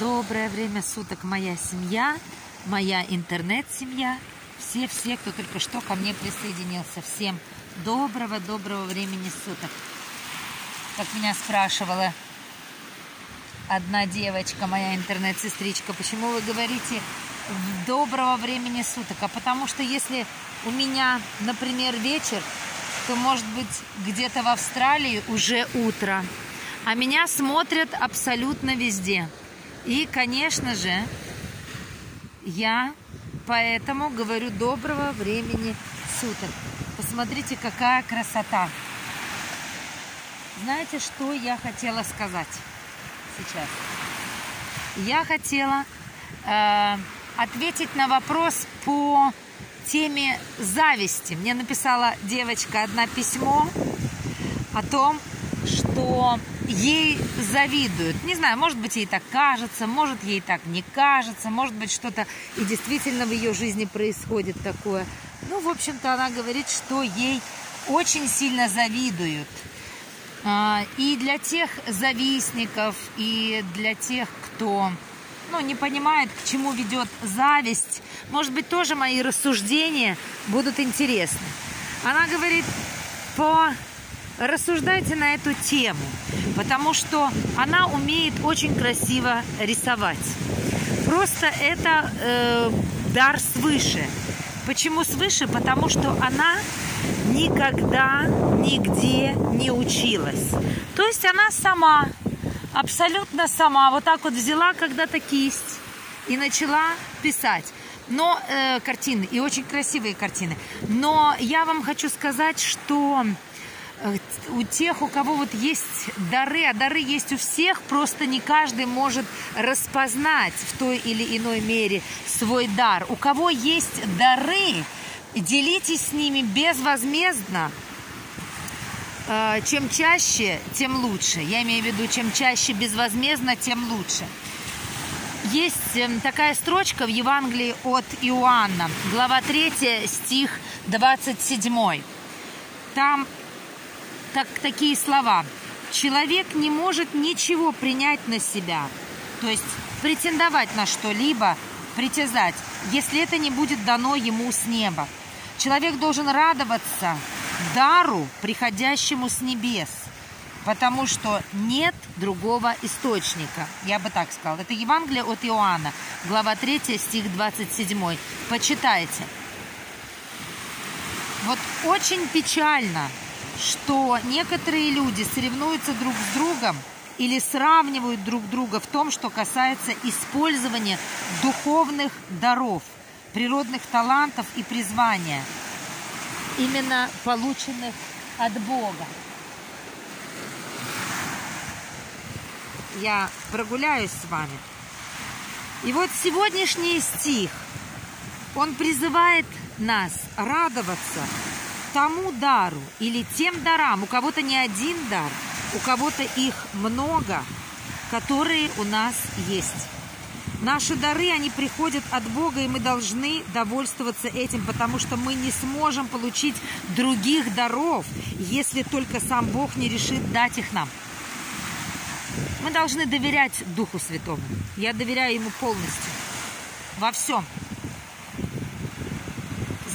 Доброе время суток, моя семья, моя интернет-семья, все-все, кто только что ко мне присоединился. Всем доброго-доброго времени суток. Как меня спрашивала одна девочка, моя интернет-сестричка, почему вы говорите доброго времени суток? А потому что если у меня, например, вечер, то, может быть, где-то в Австралии уже утро. А меня смотрят абсолютно везде. И, конечно же, я поэтому говорю доброго времени суток. Посмотрите, какая красота. Знаете, что я хотела сказать сейчас? Я хотела э, ответить на вопрос по теме зависти. Мне написала девочка одна письмо о том, что ей завидуют. Не знаю, может быть, ей так кажется, может, ей так не кажется, может быть, что-то и действительно в ее жизни происходит такое. Ну, в общем-то, она говорит, что ей очень сильно завидуют. А, и для тех завистников, и для тех, кто ну, не понимает, к чему ведет зависть, может быть, тоже мои рассуждения будут интересны. Она говорит, по рассуждайте на эту тему, потому что она умеет очень красиво рисовать. Просто это э, дар свыше. Почему свыше? Потому что она никогда нигде не училась. То есть она сама, абсолютно сама, вот так вот взяла когда-то кисть и начала писать но э, картины и очень красивые картины. Но я вам хочу сказать, что у тех, у кого вот есть дары, а дары есть у всех, просто не каждый может распознать в той или иной мере свой дар. У кого есть дары, делитесь с ними безвозмездно. Э, чем чаще, тем лучше. Я имею в виду, чем чаще безвозмездно, тем лучше. Есть эм, такая строчка в Евангелии от Иоанна, глава 3, стих 27. Там так, такие слова. Человек не может ничего принять на себя, то есть претендовать на что-либо, притязать, если это не будет дано ему с неба. Человек должен радоваться дару, приходящему с небес, потому что нет другого источника. Я бы так сказала. Это Евангелие от Иоанна, глава 3, стих 27. Почитайте. Вот очень печально, что некоторые люди соревнуются друг с другом или сравнивают друг друга в том, что касается использования духовных даров, природных талантов и призвания, именно полученных от Бога. Я прогуляюсь с вами. И вот сегодняшний стих, он призывает нас радоваться тому дару или тем дарам, у кого-то не один дар, у кого-то их много, которые у нас есть. Наши дары, они приходят от Бога, и мы должны довольствоваться этим, потому что мы не сможем получить других даров, если только сам Бог не решит дать их нам. Мы должны доверять Духу Святому. Я доверяю Ему полностью. Во всем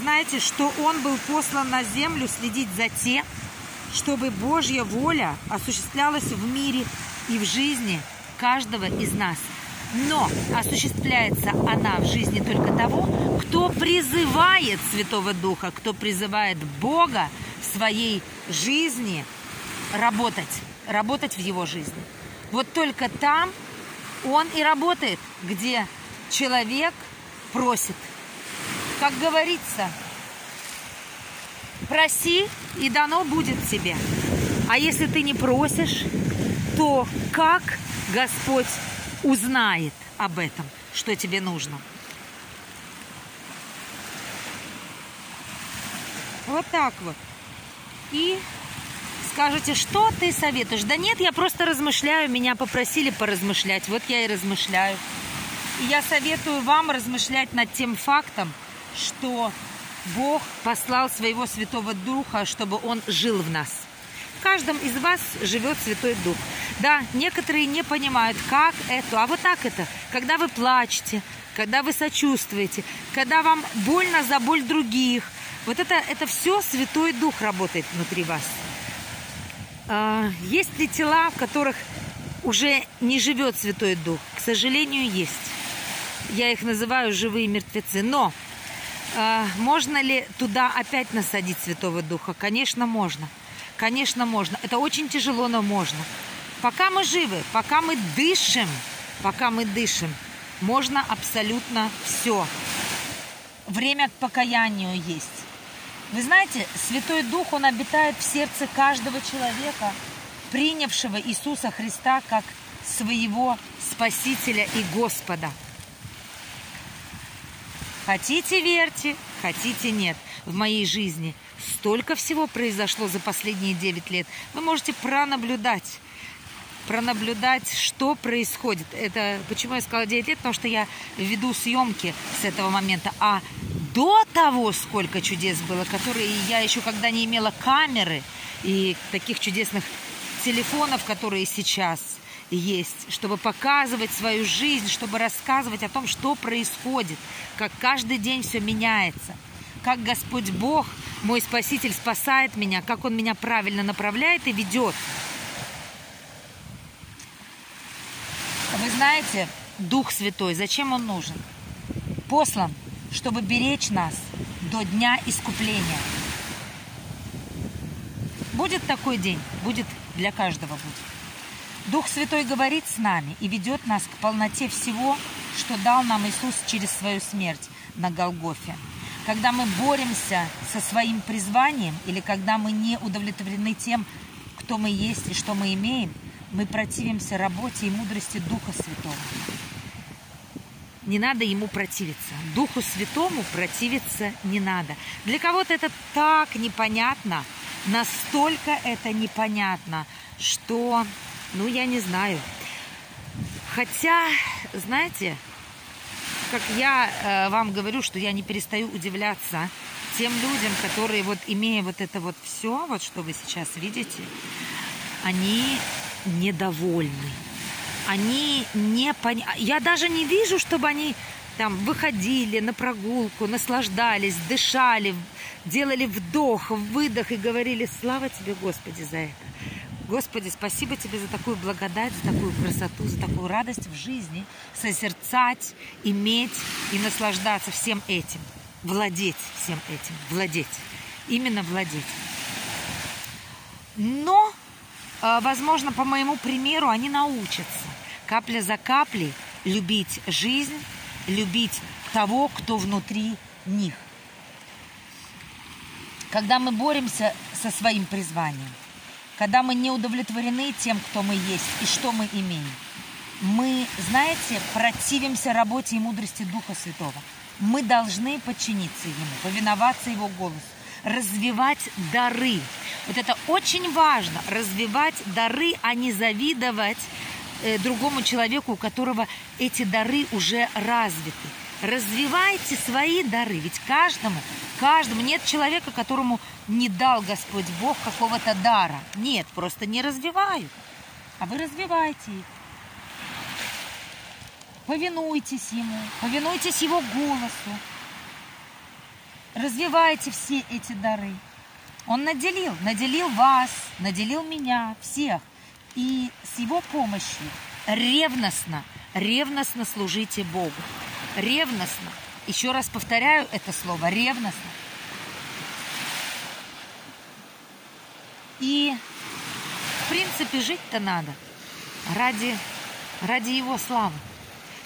знаете, что он был послан на землю следить за тем, чтобы Божья воля осуществлялась в мире и в жизни каждого из нас. Но осуществляется она в жизни только того, кто призывает Святого Духа, кто призывает Бога в своей жизни работать, работать в его жизни. Вот только там он и работает, где человек просит – как говорится, проси, и дано будет тебе. А если ты не просишь, то как Господь узнает об этом, что тебе нужно? Вот так вот. И скажете, что ты советуешь? Да нет, я просто размышляю, меня попросили поразмышлять, вот я и размышляю. И я советую вам размышлять над тем фактом, что Бог послал своего Святого Духа, чтобы Он жил в нас. В каждом из вас живет Святой Дух. Да, некоторые не понимают, как это. А вот так это, когда вы плачете, когда вы сочувствуете, когда вам больно за боль других. Вот это, это все Святой Дух работает внутри вас. А, есть ли тела, в которых уже не живет Святой Дух? К сожалению, есть. Я их называю живые мертвецы. Но можно ли туда опять насадить Святого Духа? Конечно, можно. Конечно, можно. Это очень тяжело, но можно. Пока мы живы, пока мы дышим, пока мы дышим, можно абсолютно все. Время к покаянию есть. Вы знаете, Святой Дух, Он обитает в сердце каждого человека, принявшего Иисуса Христа как своего Спасителя и Господа. Хотите верьте, хотите нет. В моей жизни столько всего произошло за последние 9 лет. Вы можете пронаблюдать пронаблюдать, что происходит. Это почему я сказала 9 лет, потому что я веду съемки с этого момента. А до того, сколько чудес было, которые я еще когда не имела камеры и таких чудесных телефонов, которые сейчас есть, чтобы показывать свою жизнь, чтобы рассказывать о том, что происходит, как каждый день все меняется, как Господь Бог, мой Спаситель, спасает меня, как Он меня правильно направляет и ведет. Вы знаете, Дух Святой, зачем Он нужен? Послан, чтобы беречь нас до дня искупления. Будет такой день, будет для каждого будет. Дух Святой говорит с нами и ведет нас к полноте всего, что дал нам Иисус через свою смерть на Голгофе. Когда мы боремся со своим призванием или когда мы не удовлетворены тем, кто мы есть и что мы имеем, мы противимся работе и мудрости Духа Святого. Не надо ему противиться. Духу Святому противиться не надо. Для кого-то это так непонятно, настолько это непонятно, что ну, я не знаю. Хотя, знаете, как я э, вам говорю, что я не перестаю удивляться тем людям, которые вот имея вот это вот все, вот что вы сейчас видите, они недовольны. Они не пон... Я даже не вижу, чтобы они там выходили на прогулку, наслаждались, дышали, делали вдох, выдох и говорили, слава тебе, Господи, за это. Господи, спасибо Тебе за такую благодать, за такую красоту, за такую радость в жизни, созерцать, иметь и наслаждаться всем этим, владеть всем этим, владеть, именно владеть. Но, а, возможно, по моему примеру, они научатся. Капля за каплей любить жизнь, любить того, кто внутри них. Когда мы боремся со своим призванием – когда мы не удовлетворены тем, кто мы есть и что мы имеем. Мы, знаете, противимся работе и мудрости Духа Святого. Мы должны подчиниться Ему, повиноваться Его голосу, развивать дары. Вот это очень важно, развивать дары, а не завидовать э, другому человеку, у которого эти дары уже развиты. Развивайте свои дары, ведь каждому, каждому нет человека, которому не дал Господь Бог какого-то дара. Нет, просто не развивают. А вы развиваете их. Повинуйтесь Ему, повинуйтесь Его голосу. Развивайте все эти дары. Он наделил, наделил вас, наделил меня, всех. И с Его помощью ревностно, ревностно служите Богу. Ревностно. Еще раз повторяю это слово, ревностно И, в принципе, жить-то надо ради, ради его славы.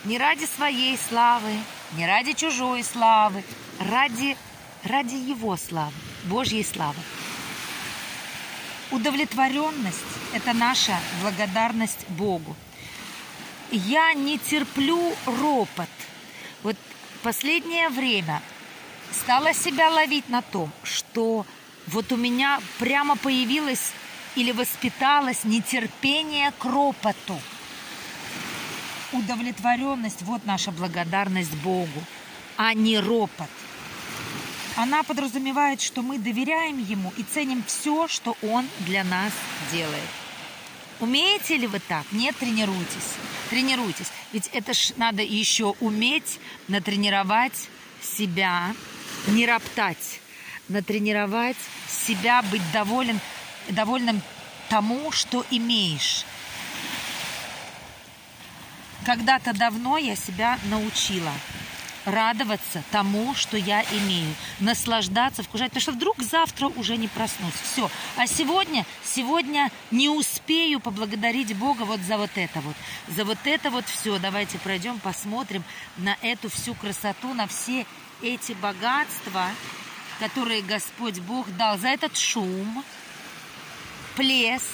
Не ради своей славы, не ради чужой славы, ради, ради его славы, Божьей славы. Удовлетворенность – это наша благодарность Богу. Я не терплю ропот. Вот последнее время стала себя ловить на том, что вот у меня прямо появилось или воспиталось нетерпение к ропоту. Удовлетворенность – вот наша благодарность Богу, а не ропот. Она подразумевает, что мы доверяем Ему и ценим все, что Он для нас делает. Умеете ли вы так? Нет, тренируйтесь. Тренируйтесь. Ведь это ж надо еще уметь натренировать себя, не роптать, натренировать себя, быть доволен, довольным тому, что имеешь. Когда-то давно я себя научила радоваться тому, что я имею, наслаждаться, вкушать, потому что вдруг завтра уже не проснусь. Все. А сегодня, сегодня не успею поблагодарить Бога вот за вот это вот. За вот это вот все. Давайте пройдем, посмотрим на эту всю красоту, на все эти богатства, которые Господь Бог дал, за этот шум, плеск,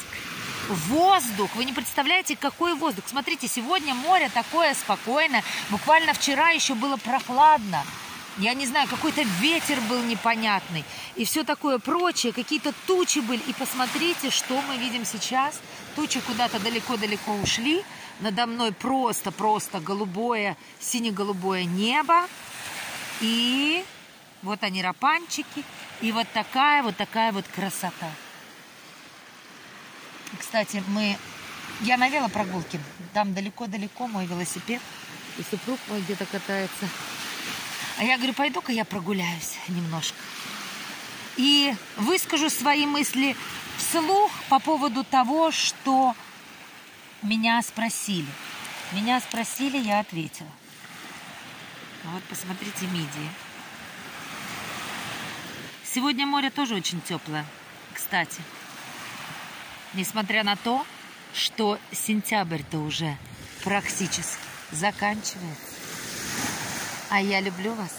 воздух. Вы не представляете, какой воздух. Смотрите, сегодня море такое спокойное. Буквально вчера еще было прохладно. Я не знаю, какой-то ветер был непонятный. И все такое прочее. Какие-то тучи были. И посмотрите, что мы видим сейчас. Тучи куда-то далеко-далеко ушли. Надо мной просто-просто голубое, сине-голубое небо. И вот они рапанчики. И вот такая вот такая вот красота. Кстати, мы... Я на велопрогулке. Там далеко-далеко мой велосипед. И супруг мой где-то катается. А я говорю, пойду-ка я прогуляюсь немножко. И выскажу свои мысли вслух по поводу того, что меня спросили. Меня спросили, я ответила. Вот посмотрите мидии. Сегодня море тоже очень теплое, кстати несмотря на то, что сентябрь-то уже практически заканчивается. А я люблю вас.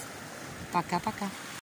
Пока-пока.